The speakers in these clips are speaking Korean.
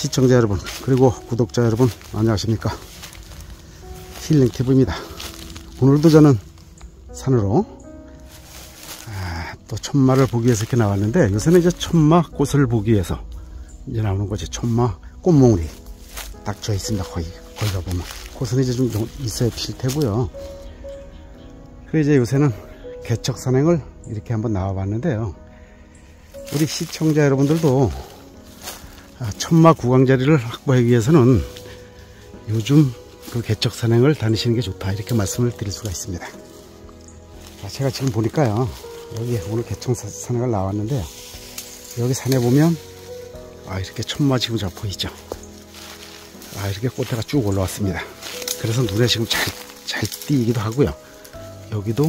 시청자 여러분 그리고 구독자 여러분 안녕하십니까? 힐링TV입니다. 오늘도 저는 산으로 아, 또 천마를 보기 위해서 이렇게 나왔는데 요새는 이제 천마 꽃을 보기 위해서 이제 나오는 거지. 천마 꽃몽울이 딱져 있습니다. 거의 거기 가 보면. 꽃은 이제 좀 있어야 필 테고요. 그래 이제 요새는 개척 산행을 이렇게 한번 나와 봤는데요. 우리 시청자 여러분들도 아, 천마 구강 자리를 확보하기 위해서는 요즘 그 개척 산행을 다니시는 게 좋다 이렇게 말씀을 드릴 수가 있습니다. 제가 지금 보니까요 여기 오늘 개척 산행을 나왔는데 여기 산에 보면 아 이렇게 천마 지금 저 보이죠? 아 이렇게 꽃대가 쭉 올라왔습니다. 그래서 눈에 지금 잘 잘 띄기도 하고요. 여기도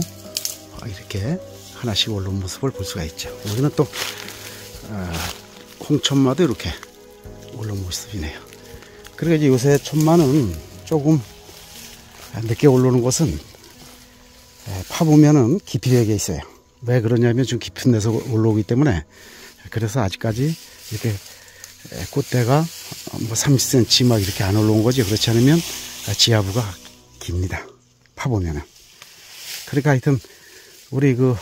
아, 이렇게 하나씩 올라온 모습을 볼 수가 있죠. 여기는 또 아, 홍천마도 이렇게 올라온 모습이네요. 그리고 이제 요새 천마는 조금 늦게 올라오는 곳은 파보면은 깊이백에 있어요. 왜 그러냐면 좀 깊은 데서 올라오기 때문에 그래서 아직까지 이렇게 꽃대가 뭐 30cm 막 이렇게 안 올라온 거지 그렇지 않으면 지하부가 깁니다. 파보면은. 그러니까 하여튼 우리 그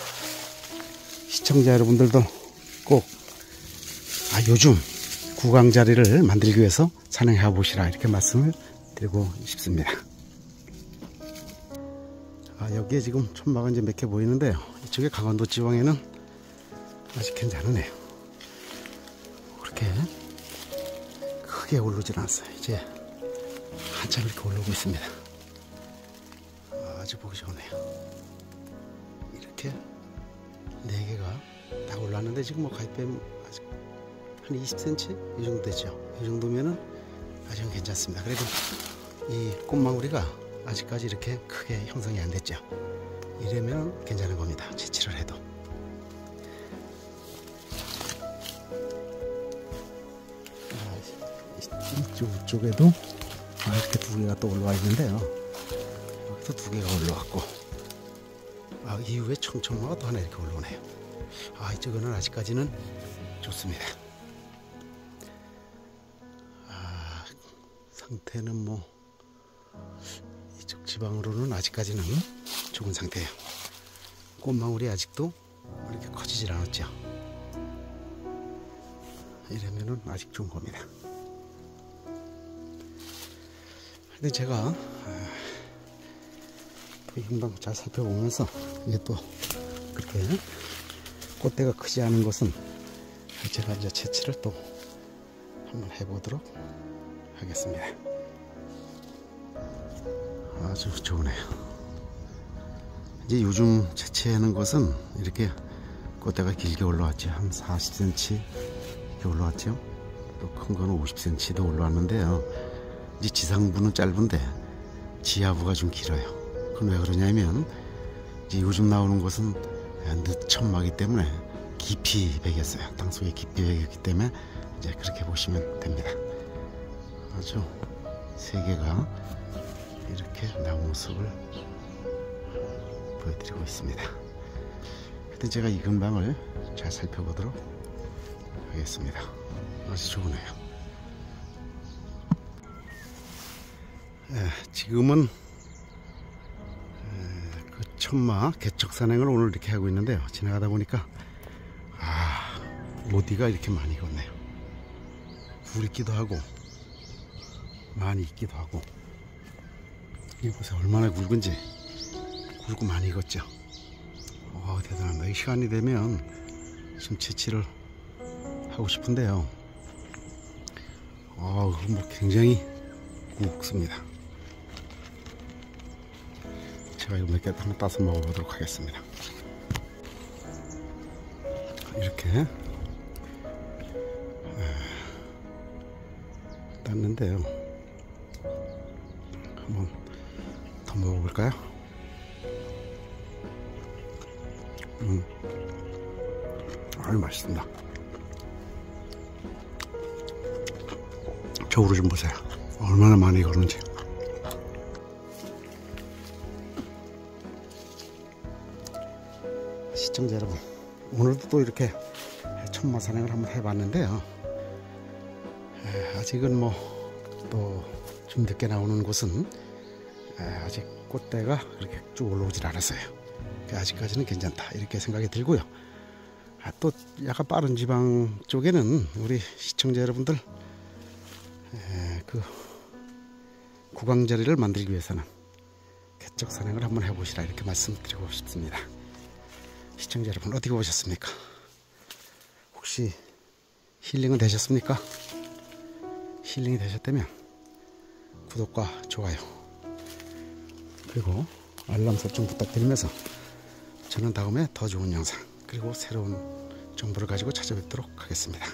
시청자 여러분들도 꼭 아, 요즘 구강 자리를 만들기 위해서 산행해 보시라 이렇게 말씀을 드리고 싶습니다. 아, 여기에 지금 천막은 이제 몇 개 보이는데요. 이쪽에 강원도 지방에는 아직 괜찮으네요. 그렇게 크게 오르질 않았어요. 이제 한참 이렇게 올라오고 있습니다. 아주 보기 좋네요. 이렇게 네 개가 다 올랐는데 지금 뭐 가입 빼면 아직 한 20cm 이 정도 되죠. 이 정도면은 아주 괜찮습니다. 그래도 이 꽃망울이가 아직까지 이렇게 크게 형성이 안 됐죠. 이러면 괜찮은 겁니다. 채취를 해도. 이쪽 쪽에도 아, 이렇게 두 개가 또 올라와 있는데요. 여기도 두 개가 올라왔고, 아, 이후에 청청마가 또 하나 이렇게 올라오네요. 아, 이쪽은 아직까지는 좋습니다. 상태는 뭐, 이쪽 지방으로는 아직까지는 좋은 상태예요. 꽃망울이 아직도 이렇게 커지질 않았죠. 이러면은 아직 좋은 겁니다. 근데 제가 아, 금방 잘 살펴보면서 이게 또 그렇게 꽃대가 크지 않은 것은 제가 이제 채취를 또 한번 해보도록 하겠습니다. 아주 좋으네요. 이제 요즘 채취하는 것은 이렇게 꽃대가 길게 올라왔죠. 한 40cm 이렇게 올라왔죠. 또 큰 거는 50cm도 올라왔는데요. 이제 지상부는 짧은데 지하부가 좀 길어요. 그건 왜 그러냐면 이제 요즘 나오는 것은 늦천마기 때문에 깊이 베겼어요. 땅속에 깊이 베겼기 때문에 이제 그렇게 보시면 됩니다. 아주 세 개가 이렇게 나온 모습을 보여드리고 있습니다. 그때 제가 이 근방을 잘 살펴보도록 하겠습니다. 아주 좋으네요. 예, 지금은 예, 그 천마 개척 산행을 오늘 이렇게 하고 있는데요. 지나가다 보니까 아 모디가 이렇게 많이 익었네요. 굴 있기도 하고 많이 있기도 하고 이곳에 얼마나 굵은지 굵고 많이 익었죠. 와 대단합니다. 이 시간이 되면 좀 채취를 하고 싶은데요. 아, 뭐 굉장히 굵습니다. 제가 이거 몇개 한번 따서 먹어보도록 하겠습니다. 이렇게 땄는데요. 한번 더 먹어볼까요? 음, 아주 맛있습니다. 저울을 좀 보세요. 얼마나 많이 걸는지. 시청자 여러분, 오늘도 또 이렇게 천마 산행을 한번 해봤는데요. 에, 아직은 뭐 또 좀 늦게 나오는 곳은 에, 아직 꽃대가 그렇게 쭉 올라오질 않았어요. 그 아직까지는 괜찮다 이렇게 생각이 들고요. 아, 또 약간 빠른 지방 쪽에는 우리 시청자 여러분들 에, 그 구강자리를 만들기 위해서는 개척 산행을 한번 해보시라 이렇게 말씀드리고 싶습니다. 시청자 여러분 어떻게 보셨습니까? 혹시 힐링은 되셨습니까? 힐링이 되셨다면 구독과 좋아요 그리고 알람 설정 부탁드리면서 저는 다음에 더 좋은 영상 그리고 새로운 정보를 가지고 찾아뵙도록 하겠습니다.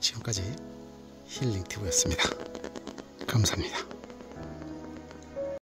지금까지 힐링티브였습니다. 감사합니다.